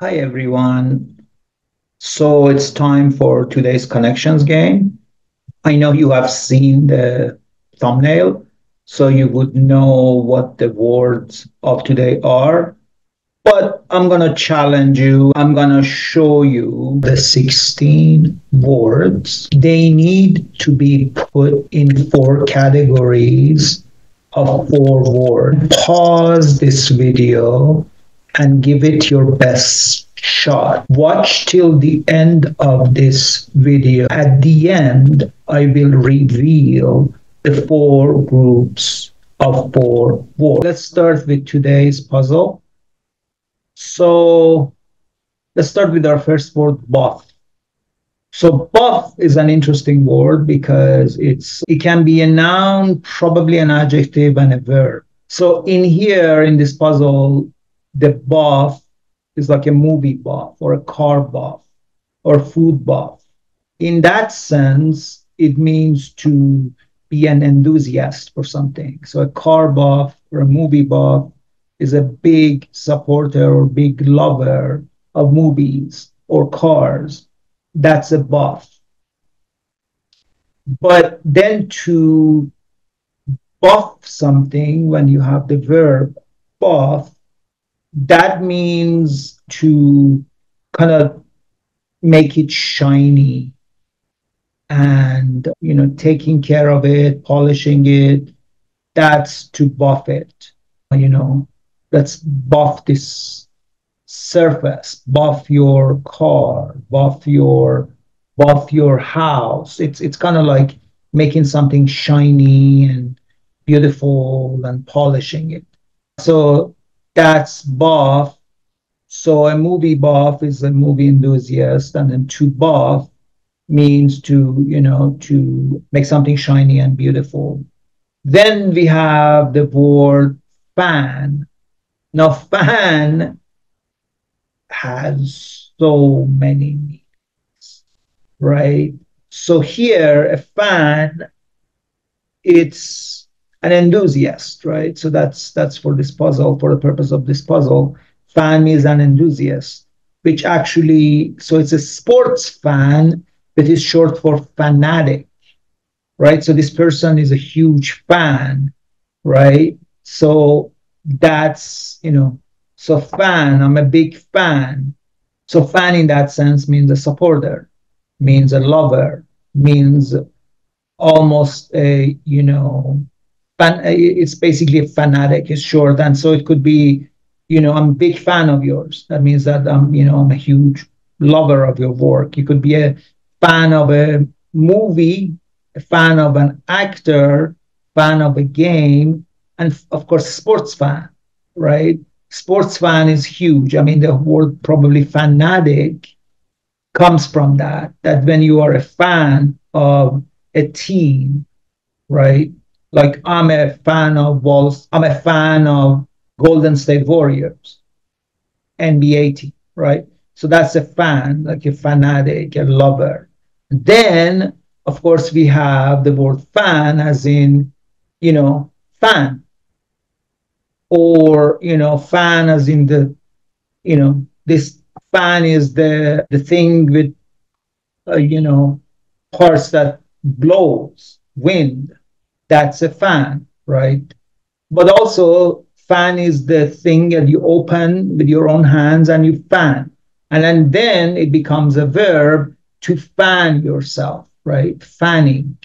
Hi, everyone. So it's time for today's connections game. I know you have seen the thumbnail, so you would know what the words of today are. But I'm going to challenge you. I'm going to show you the 16 words. They need to be put in four categories of four words. Pause this video and give it your best shot. Watch till the end of this video. At the end, I will reveal the four groups of four words. Let's start with today's puzzle. So let's start with our first word, buff. So buff is an interesting word because it's it can be a noun, probably an adjective, and a verb. So in here in this puzzle, the buff is like a movie buff or a car buff or food buff. In that sense, it means to be an enthusiast for something. So a car buff or a movie buff is a big supporter or big lover of movies or cars. That's a buff. But then to buff something when you have the verb buff that means to kind of make it shiny and you know taking care of it polishing it that's to buff it you know. Let's buff this surface buff your car buff your buff your house. It's it's kind of like making something shiny and beautiful and polishing it. So that's buff. So a movie buff is a movie enthusiast, and then to buff means to, you know, to make something shiny and beautiful. Then we have the word fan. Now, fan has so many meanings, right? So here, a fan, it's an enthusiast, right? So that's that's for this puzzle, for the purpose of this puzzle. Fan is an enthusiast, which actually, so it's a sports fan, but is short for fanatic, right? So this person is a huge fan, right? So that's, you know, so fan, I'm a big fan. So fan in that sense means a supporter, means a lover, means almost a, you know, fan, uh, it's basically a fanatic is short and so it could be you know i'm a big fan of yours. That means that i'm you know i'm a huge lover of your work. You could be a fan of a movie a fan of an actor fan of a game and of course sports fan right? Sports fan is huge. I mean the word probably fanatic comes from that that when you are a fan of a team right like I'm a fan of Walls, I'm a fan of Golden State Warriors, NBA team, right? So that's a fan, like a fanatic, a lover. Then, of course, we have the word fan as in, you know, fan. Or, you know, fan as in the, you know, this fan is the the thing with, uh, you know, parts that blows wind that's a fan, right? But also, fan is the thing that you open with your own hands and you fan. And then, then it becomes a verb to fan yourself, right? Fanning,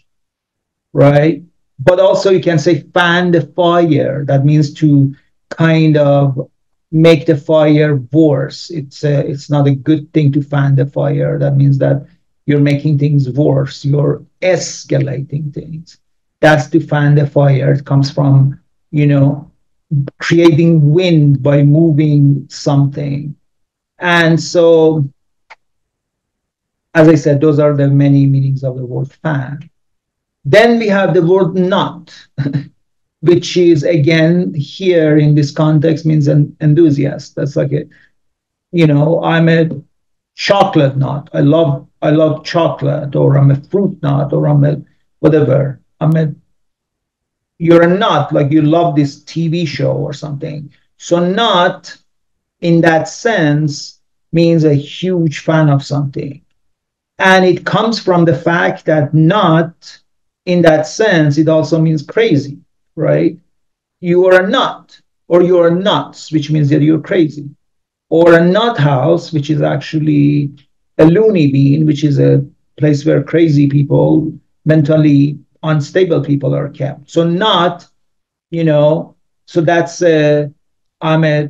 right? But also, you can say fan the fire. That means to kind of make the fire worse. It's a, it's not a good thing to fan the fire. That means that you're making things worse. You're escalating things that's to fan the fire. It comes from, you know, creating wind by moving something. And so, as I said, those are the many meanings of the word fan. Then we have the word nut, which is again here in this context means an enthusiast. That's like a, you know, I'm a chocolate nut. I love I love chocolate, or I'm a fruit nut, or I'm a whatever. I mean, you're a nut, like you love this TV show or something. So, nut in that sense means a huge fan of something. And it comes from the fact that not in that sense, it also means crazy, right? You are a nut, or you are nuts, which means that you're crazy. Or a nut house, which is actually a loony bean, which is a place where crazy people, mentally unstable people are kept. So not, you know, so that's a, I'm a,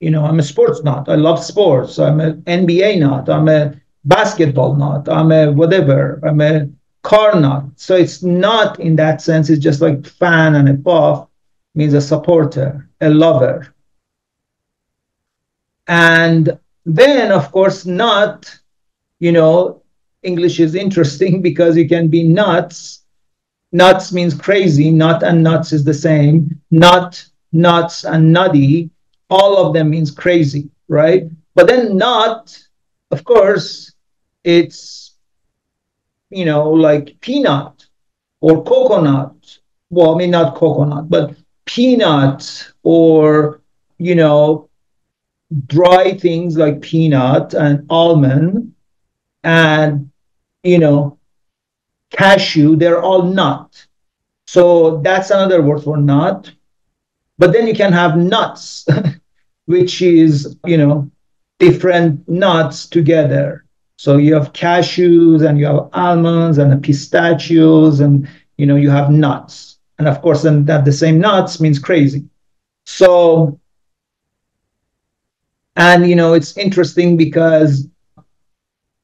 you know, I'm a sports nut. I love sports. I'm an NBA nut. I'm a basketball nut. I'm a whatever. I'm a car nut. So it's not in that sense. It's just like fan and a buff means a supporter, a lover. And then, of course, not, you know, English is interesting because you can be nuts. Nuts means crazy. Nut and nuts is the same. Nut, nuts, and nutty, all of them means crazy, right? But then nut, of course, it's, you know, like peanut or coconut. Well, I mean, not coconut, but peanut or, you know, dry things like peanut and almond and you know cashew they're all nut. So that's another word for nut. But then you can have nuts which is you know different nuts together. So you have cashews and you have almonds and pistachios and you know you have nuts. And of course then that the same nuts means crazy. So and you know it's interesting because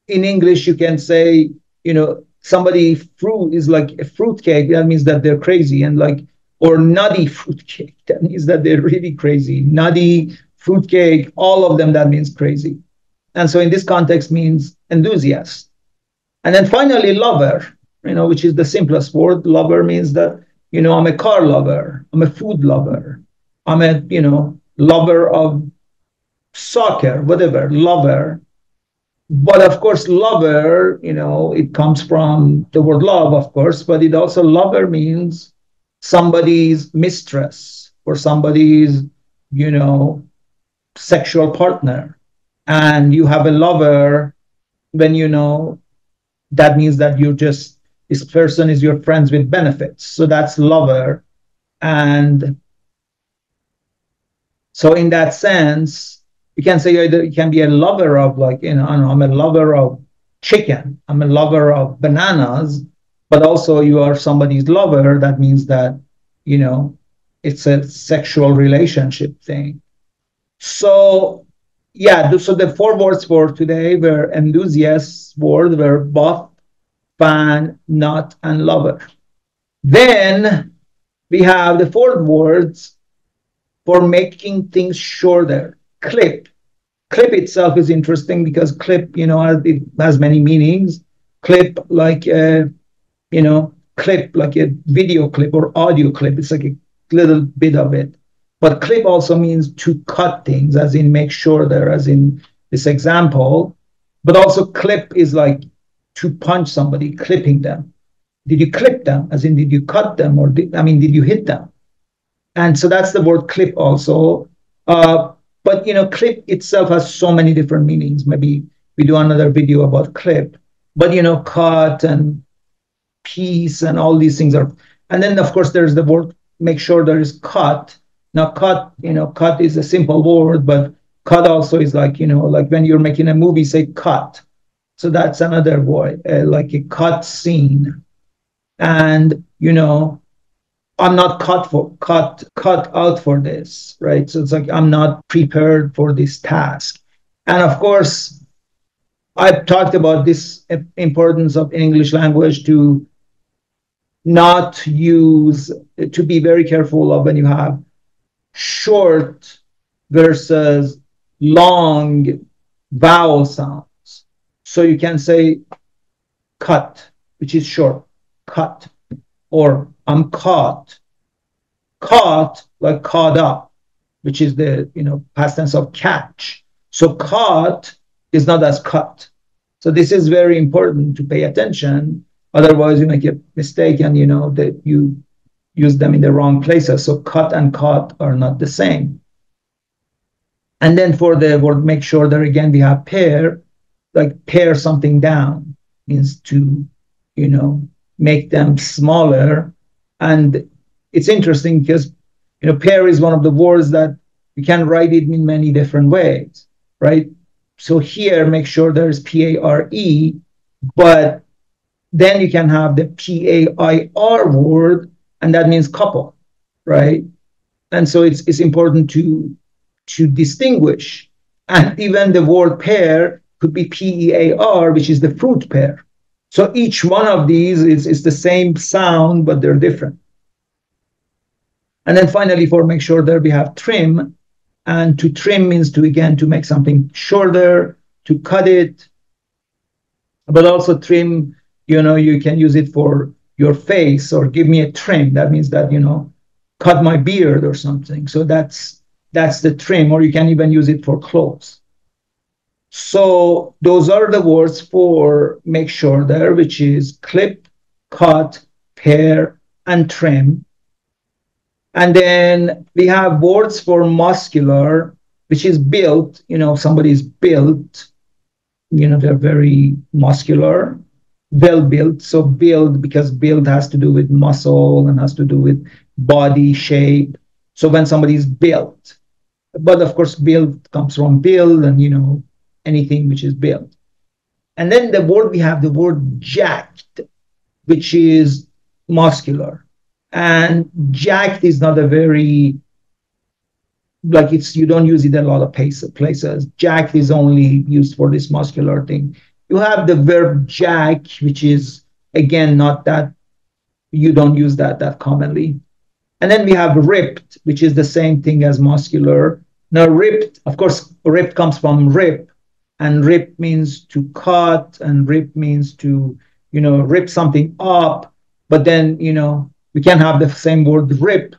in English, you can say, you know, somebody fruit is like a fruitcake. That means that they're crazy, and like or nutty fruitcake. That means that they're really crazy. Nutty fruitcake, all of them. That means crazy. And so in this context means enthusiast. And then finally, lover. You know, which is the simplest word. Lover means that you know I'm a car lover. I'm a food lover. I'm a you know lover of soccer, whatever. Lover but of course, lover, you know, it comes from the word love, of course, but it also lover means somebody's mistress or somebody's, you know, sexual partner. And you have a lover when you know that means that you're just this person is your friends with benefits. So that's lover. And so in that sense, you can say you can be a lover of like you know I'm a lover of chicken. I'm a lover of bananas, but also you are somebody's lover. That means that you know it's a sexual relationship thing. So yeah, so the four words for today were enthusiast word were buff, fan, not, and lover. Then we have the four words for making things shorter clip. Clip itself is interesting because clip, you know, it has many meanings. Clip, like a, you know, clip, like a video clip or audio clip. It's like a little bit of it. But clip also means to cut things, as in make sure there, as in this example. But also clip is like to punch somebody, clipping them. Did you clip them? As in, did you cut them? Or did, I mean, did you hit them? And so that's the word clip also. Uh, but you know, clip itself has so many different meanings. Maybe we do another video about clip. But you know, cut and piece and all these things are. And then of course there's the word make sure there is cut. Now cut, you know, cut is a simple word, but cut also is like you know, like when you're making a movie, say cut. So that's another word, uh, like a cut scene. And you know, I'm not cut for cut cut out for this, right? So it's like I'm not prepared for this task. And of course, I've talked about this importance of English language to not use to be very careful of when you have short versus long vowel sounds. So you can say cut, which is short, cut, or I'm caught. Caught, like caught up, which is the you know past tense of catch. So caught is not as cut. So this is very important to pay attention. Otherwise, you make a mistake and you know that you use them in the wrong places. So cut and caught are not the same. And then for the word make sure that again we have pair, like pare something down means to, you know, make them smaller. And it's interesting because, you know, pair is one of the words that you can write it in many different ways, right? So here, make sure there's P A R E, but then you can have the P A I R word, and that means couple, right? And so it's it's important to to distinguish. And even the word pear could be P E A R, which is the fruit pear. So each one of these is, is the same sound, but they're different. And then finally, for make sure that we have trim, and to trim means to again to make something shorter, to cut it, but also trim, you know, you can use it for your face or give me a trim. That means that, you know, cut my beard or something. So that's that's the trim, or you can even use it for clothes. So those are the words for make sure there, which is clip, cut, pare, and trim. And then we have words for muscular, which is built, you know, somebody is built, you know, they're very muscular, well built. So build, because build has to do with muscle and has to do with body shape. So when somebody is built, but of course, build comes from build and, you know, anything which is built. And then the word we have the word jacked, which is muscular. And jacked is not a very like it's you don't use it in a lot of places. Jacked is only used for this muscular thing. You have the verb jack, which is again not that you don't use that that commonly. And then we have ripped, which is the same thing as muscular. Now, ripped, of course, ripped comes from rip, and rip means to cut, and rip means to, you know, rip something up. But then, you know, we can have the same word rip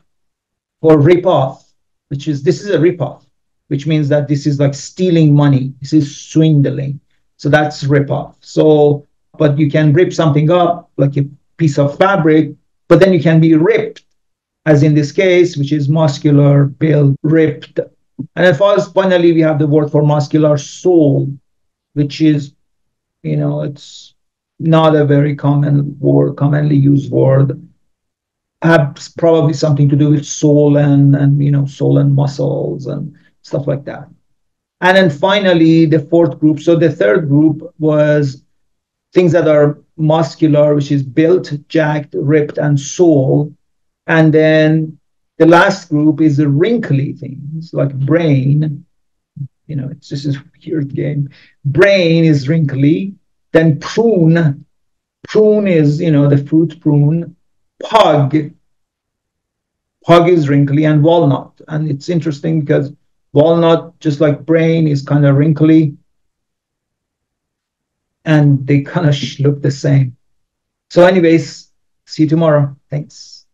for rip off, which is this is a rip off, which means that this is like stealing money. This is swindling. So that's rip off. So, but you can rip something up like a piece of fabric, but then you can be ripped, as in this case, which is muscular, build, ripped, and then finally, we have the word for muscular swole, which is, you know, it's not a very common word, commonly used word. Has probably something to do with soul and, and you know, soul and muscles and stuff like that. And then finally, the fourth group. So the third group was things that are muscular, which is built, jacked, ripped, and swole. And then the last group is the wrinkly things like brain. You know, it's this is weird game. Brain is wrinkly. Then prune. Prune is, you know, the fruit prune. Pug. Pug is wrinkly and walnut. And it's interesting because walnut, just like brain, is kind of wrinkly. And they kind of look the same. So, anyways, see you tomorrow. Thanks.